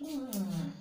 嗯